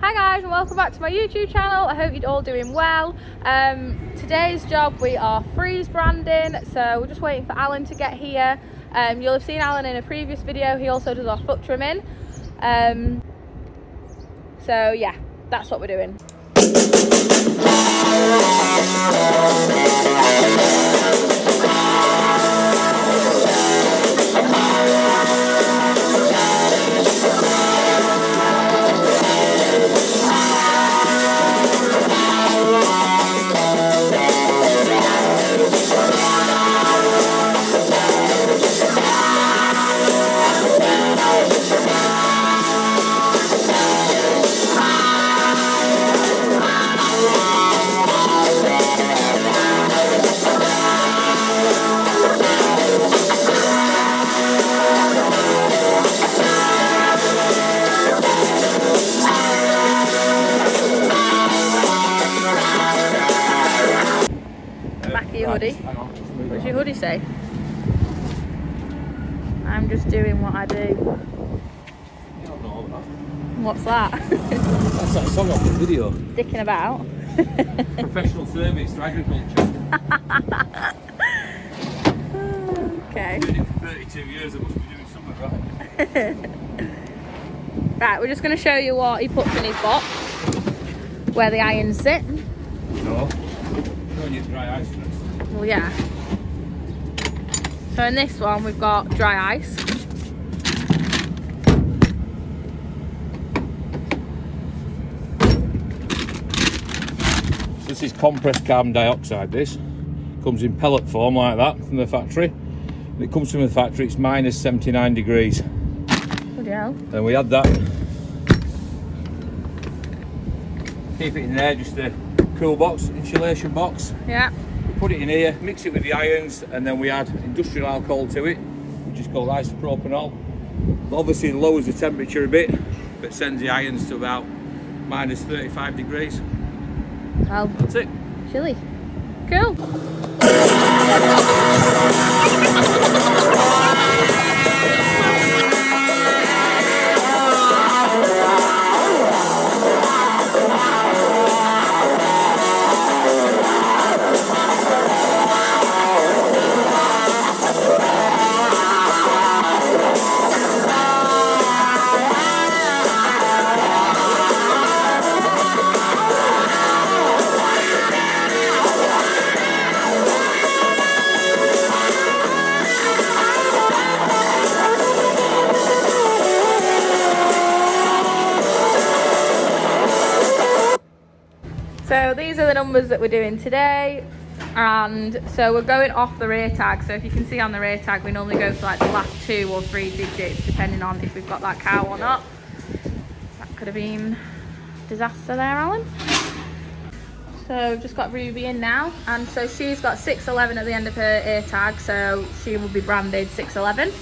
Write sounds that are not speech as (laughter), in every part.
Hi guys and welcome back to my YouTube channel. I hope you're all doing well. Um, today's job we are freeze branding so we're just waiting for Alan to get here. Um, you'll have seen Alan in a previous video. He also does our foot trimming. Um, so yeah, that's what we're doing. Your hoodie. What does your hoodie say? I'm just doing what I do. What's that? That's that song off the video. Dicking about. Professional service to agriculture. Okay. Been it for 32 years, I must be doing something right. (laughs) Right, we're just going to show you what he puts in his box. Where the irons sit. No. Showing you dry ice first. Well, yeah. So in this one, we've got dry ice. This is compressed carbon dioxide, this. Comes in pellet form like that from the factory. When it comes from the factory, it's minus 79 degrees. Hell. Then we add that. Keep it in there, just a cool box, insulation box. Yeah. Put it in here, mix it with the irons, and then we add industrial alcohol to it, which is called isopropanol. Obviously, it lowers the temperature a bit, but sends the irons to about minus 35 degrees. Well, That's it. chilly. Cool. So these are the numbers that we're doing today. And so we're going off the ear tag. So if you can see on the ear tag, we normally go for like the last two or three digits, depending on if we've got that cow or not. That could have been disaster there, Alan. So we've just got Ruby in now. And so she's got 611 at the end of her ear tag. So she will be branded 611.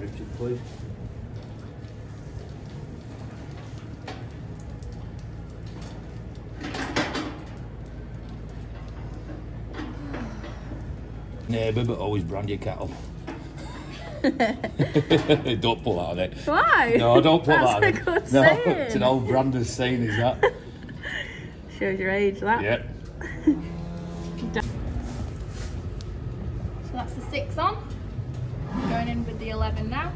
Richard, please. Neighbour, but always brand your cattle. (laughs) don't put that on it. Why? No, don't put That's that on a it. good no, saying. it's an old brander's saying, is that? (laughs) Shows your age, that. Yep. (laughs) So that's the six on. Going in with the 11 now.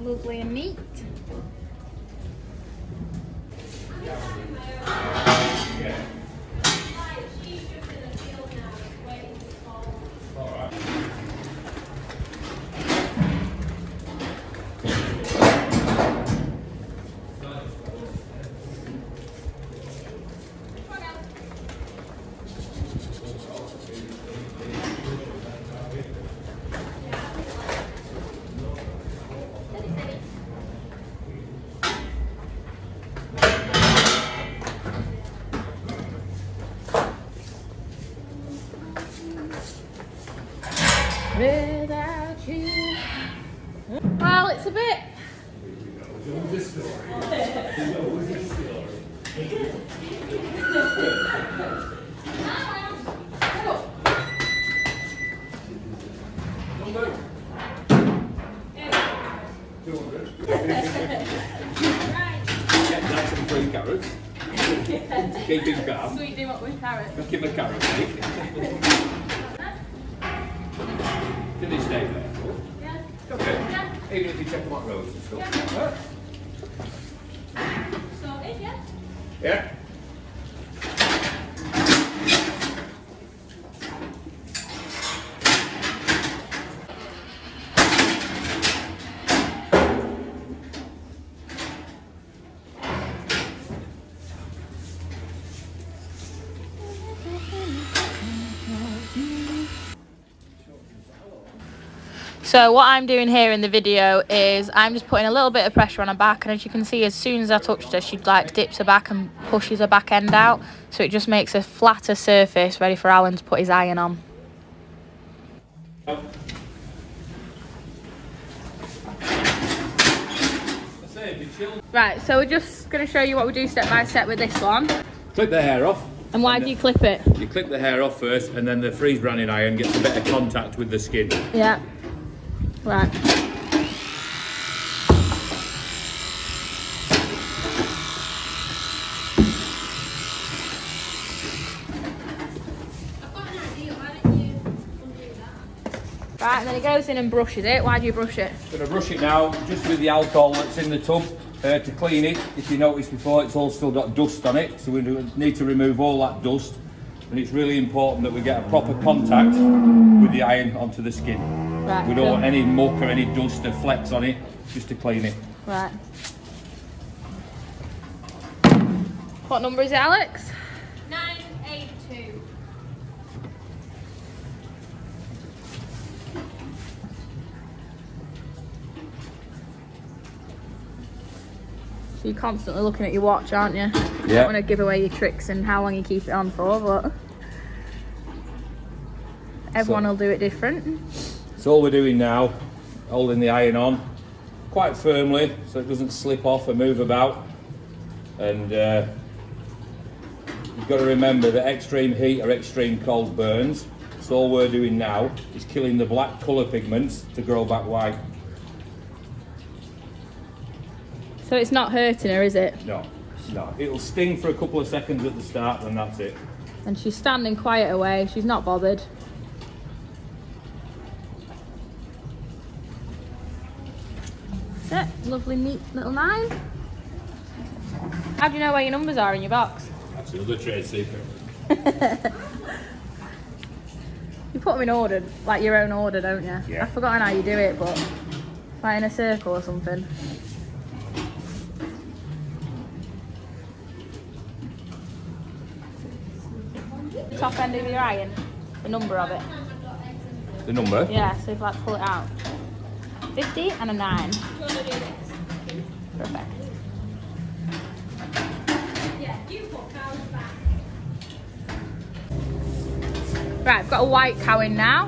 Lovely and neat. Without you. Well, it's a bit. Get that some free carrots. Keep him calm. Sweet do what with carrots. Make him a carrot Can they stay there? Yeah. Okay. Yeah. Even if you check them out roads and stuff. Sorted, yeah. Yeah. So what I'm doing here in the video is I'm just putting a little bit of pressure on her back and as you can see as soon as I touched her she like dips her back and pushes her back end out so it just makes a flatter surface ready for Alan to put his iron on. Right, so we're just going to show you what we do step by step with this one. Clip the hair off. And why do you clip it? You clip the hair off first, and then the freeze branding iron gets a bit of contact with the skin. Yeah. Right. Right, and then it goes in and brushes it. Why do you brush it? I'm Gonna brush it now, just with the alcohol that's in the tub uh, to clean it. If you noticed before, it's all still got dust on it, so we need to remove all that dust. And it's really important that we get a proper contact with the iron onto the skin. Right. We don't cool. want any muck or any dust or flecks on it, just to clean it. Right. What number is it, Alex? 982. So you're constantly looking at your watch, aren't you? You Yeah. don't want to give away your tricks and how long you keep it on for, but everyone So- will do it different. So all we're doing now, holding the iron on quite firmly so it doesn't slip off and move about. And uh, you've got to remember that extreme heat or extreme cold burns. So all we're doing now is killing the black colour pigments to grow back white. So it's not hurting her, is it? No, no. It'll sting for a couple of seconds at the start and that's it. And she's standing quiet away. She's not bothered. That's it. Lovely, neat little nine. How do you know where your numbers are in your box? That's another trade secret. (laughs) You put them in order, like your own order, don't you? Yeah. I've forgotten how you do it, but like in a circle or something. Top end of your iron, the number of it. The number? Yeah, so if I like pull it out. 50 and a 9. Do you want to do this? Perfect. Right, I've got a white cow in now.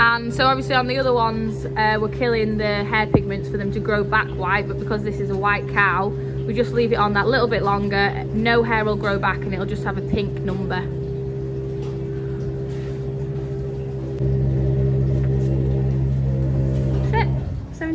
And so obviously on the other ones, uh, we're killing the hair pigments for them to grow back white, but because this is a white cow, we just leave it on that little bit longer. No hair will grow back and it'll just have a pink number.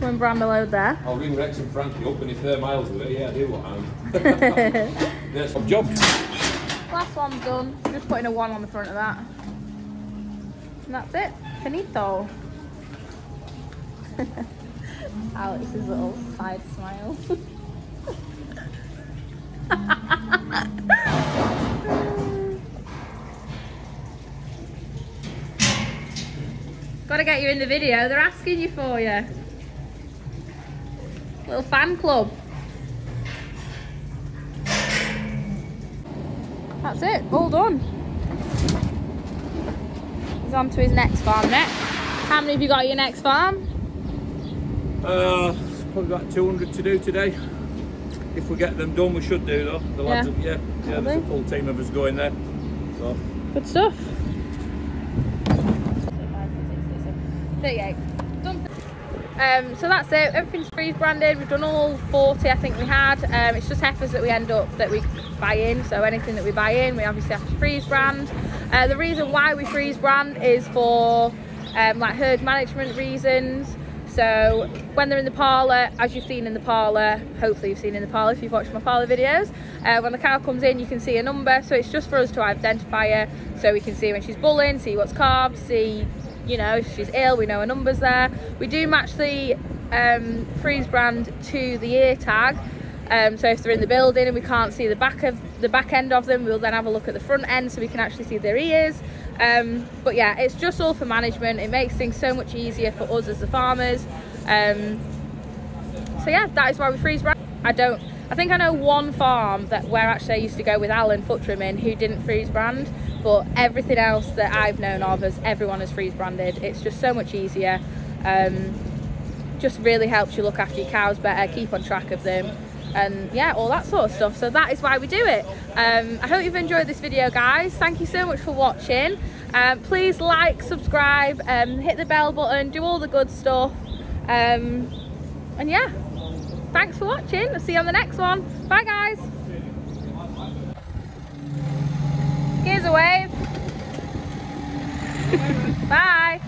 And brand the there. I'll ring Rex and Frankie up, and if they're miles away, yeah, I do what I'm. My job. Last one's done. Just putting a one on the front of that. And that's it. Finito. (laughs) Alex's little side smile. (laughs) Gotta get you in the video. They're asking you for you. Little fan club. that's it, all done. He's on to his next farm next. How many have you got at your next farm? Uh, probably about 200 to do today. If we get them done, we should do though. The lads, Yeah. have- yeah, yeah. There's a full team of us going there. So Good stuff. 38. Um, so that's it. Everything's freeze branded. We've done all 40, I think we had. Um, it's just heifers that we end up that we buy in. So anything that we buy in, we obviously have to freeze brand. Uh, the reason why we freeze brand is for um, like herd management reasons. So when they're in the parlour, as you've seen in the parlour, hopefully you've seen in the parlour if you've watched my parlour videos, uh, when the cow comes in you can see a number, so it's just for us to identify her, so we can see when she's bulling, see what's calved, see, you know, if she's ill, we know her number's there. We do match the um, freeze brand to the ear tag, um, so if they're in the building and we can't see the back of the back end of them, we'll then have a look at the front end so we can actually see their ears. Um, but yeah, it's just all for management. It makes things so much easier for us as the farmers. Um, so yeah, that is why we freeze brand. I don't. I think I know one farm that where actually I used to go with Alan foot trimming who didn't freeze brand, but everything else that I've known of as everyone is freeze branded. It's just so much easier. Um, just really helps you look after your cows better, keep on track of them, and yeah, all that sort of stuff. So that is why we do it. Um, I hope you've enjoyed this video, guys. Thank you so much for watching. Um, please like, subscribe, um, hit the bell button, do all the good stuff. Um, and yeah, thanks for watching. I'll see you on the next one. Bye, guys. Here's a wave. (laughs) Bye.